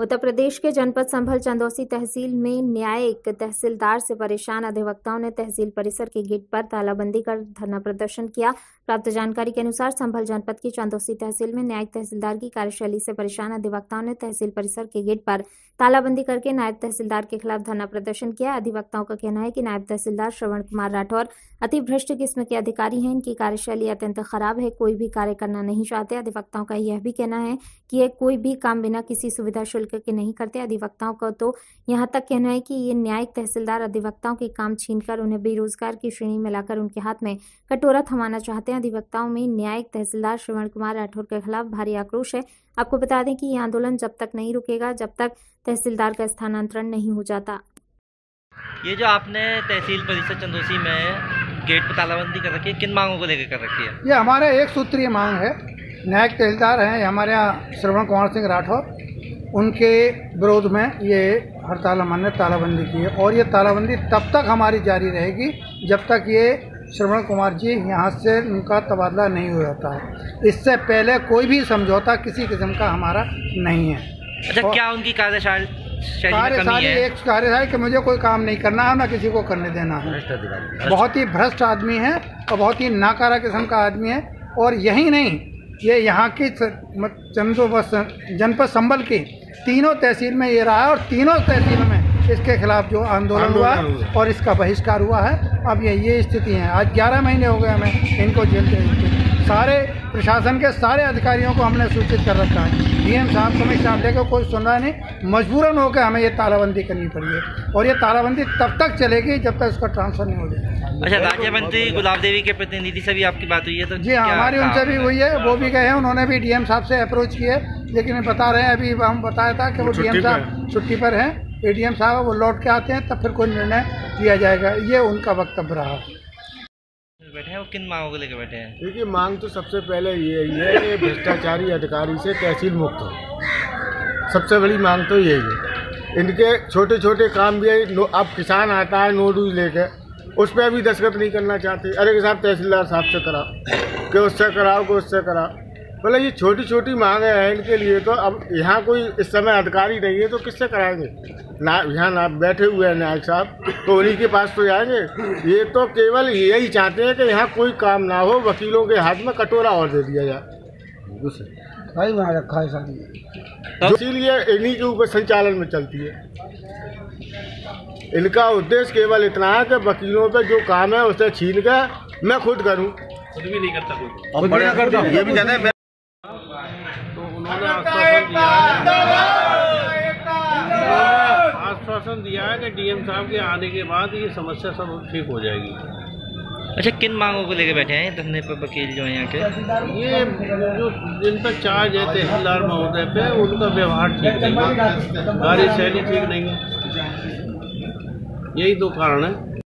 उत्तर प्रदेश के जनपद संभल चंदौसी तहसील में न्यायिक तहसीलदार से परेशान अधिवक्ताओं ने तहसील परिसर के गेट पर तालाबंदी कर धरना प्रदर्शन किया। प्राप्त जानकारी के अनुसार संभल जनपद की चंदौसी तहसील में न्यायिक तहसीलदार की कार्यशैली से परेशान अधिवक्ताओं ने तहसील परिसर के गेट पर तालाबंदी करके नायब तहसीलदार के खिलाफ धरना प्रदर्शन किया। अधिवक्ताओं का कहना है कि नायब तहसीलदार श्रवण कुमार राठौर अति भ्रष्ट किस्म के अधिकारी हैं। इनकी कार्यशैली अत्यंत खराब है, कोई भी कार्य करना नहीं चाहते। अधिवक्ताओं का यह भी कहना है कि ये कोई भी काम बिना किसी सुविधा शुल्क के नहीं करते अधिवक्ताओं का तो यहाँ तक कहना है कि ये न्यायिक तहसीलदार अधिवक्ताओं के काम छीनकर उन्हें बेरोजगार की श्रेणी में लाकर उनके हाथ में कटोरा थमाना चाहते हैं। अधिवक्ताओं में न्यायिक तहसीलदार श्रवण कुमार राठौर के खिलाफ भारी आक्रोश है। आपको बता दें कि ये आंदोलन जब तक नहीं रुकेगा जब तक तहसीलदार का स्थानांतरण नहीं हो जाता। ये जो आपने तहसील परिषद चंदोसी में गेट पर तालाबंदी कर रखी है किन मांगों को लेकर कर रखी है? ये हमारे एक सूत्रीय मांग है। न्यायिक तहसीलदार हैं हमारे यहाँ श्रवण कुमार सिंह राठौर। उनके विरोध में ये हड़ताल हमने तालाबंदी की है। और ये तालाबंदी तब तक हमारी जारी रहेगी जब तक ये श्रवण कुमार जी यहाँ से उनका तबादला नहीं हो जाता है। इससे पहले कोई भी समझौता किसी किस्म का हमारा नहीं है। अच्छा क्या उनकी कार्यशाल कार्यशाली एक कार्यशाली कि मुझे कोई काम नहीं करना है ना किसी को करने देना है। बहुत ही भ्रष्ट आदमी है और बहुत ही नाकारा किस्म का आदमी है। और यही नहीं ये यहाँ की चंदो जनपद संबल की तीनों तहसील में ये रहा है और तीनों तहसील में इसके खिलाफ जो आंदोलन हुआ और इसका बहिष्कार हुआ है। अब ये ये स्थिति है। आज 11 महीने हो गए हमें इनको जेल सारे प्रशासन के सारे अधिकारियों को हमने सूचित कर रखा है। डीएम साहब कमिश्नर साहब लेकर कोई सुन रहा नहीं। मजबूरन होकर हमें ये तालाबंदी करनी पड़ी है। और ये तालाबंदी तब तक चलेगी जब तक इसका ट्रांसफ़र नहीं हो जाए। अच्छा राज्य मंत्री गुलाब देवी के प्रतिनिधि से भी आपकी बात हुई है तो जी हाँ हमारी उनसे भी हुई है वो भी गए हैं उन्होंने भी डीएम साहब से अप्रोच किए लेकिन बता रहे हैं अभी हम बताया था कि वो डीएम साहब छुट्टी पर हैं। एडीएम साहब वो लौट के आते हैं तब फिर कोई निर्णय लिया जाएगा। ये उनका वक्तव्य रहा। बैठे हैं? वो किन मांगों को लेकर बैठे हैं? देखिए, मांग तो सबसे पहले ये है कि भ्रष्टाचारी अधिकारी से तहसील मुक्त हो। सबसे बड़ी मांग तो यही है। इनके छोटे छोटे काम भी है। अब किसान आता है नोट नोटूज लेकर उस पर अभी दस्तखत नहीं करना चाहते। अरे, साहब, तहसीलदार साहब से कराओ। कि उससे कराओ, कि उससे कराओ। मतलब ये छोटी छोटी मांगे हैं इनके लिए तो अब यहाँ कोई इस समय अधिकारी नहीं है तो किससे कराएँगे? ना यहाँ ना बैठे हुए हैं नायक साहब तो उन्हीं के पास तो जाएँगे। ये तो केवल यही चाहते हैं कि यहाँ कोई काम ना हो वकीलों के हाथ में कटोरा और दे दिया जाए। भाई वहाँ रखा है सारी। तो- इसीलिए इन्हीं के ऊपर संचालन में चलती है। इनका उद्देश्य केवल इतना है कि वकीलों पे जो काम है उसे छीन के मैं खुद करूँ। तो उन्होंने आश्वासन दिया है। आश्वासन दिया है कि डीएम साहब के आने के बाद ये समस्या सब ठीक हो जाएगी। अच्छा किन मांगों को लेकर बैठे हैं? धरने पर वकील जो है यहाँ के। ये जो जिन पर चार्ज है तहसीलदार महोदय पे उनका व्यवहार ठीक नहीं है कार्यशैली ठीक नहीं है। यही दो कारण है।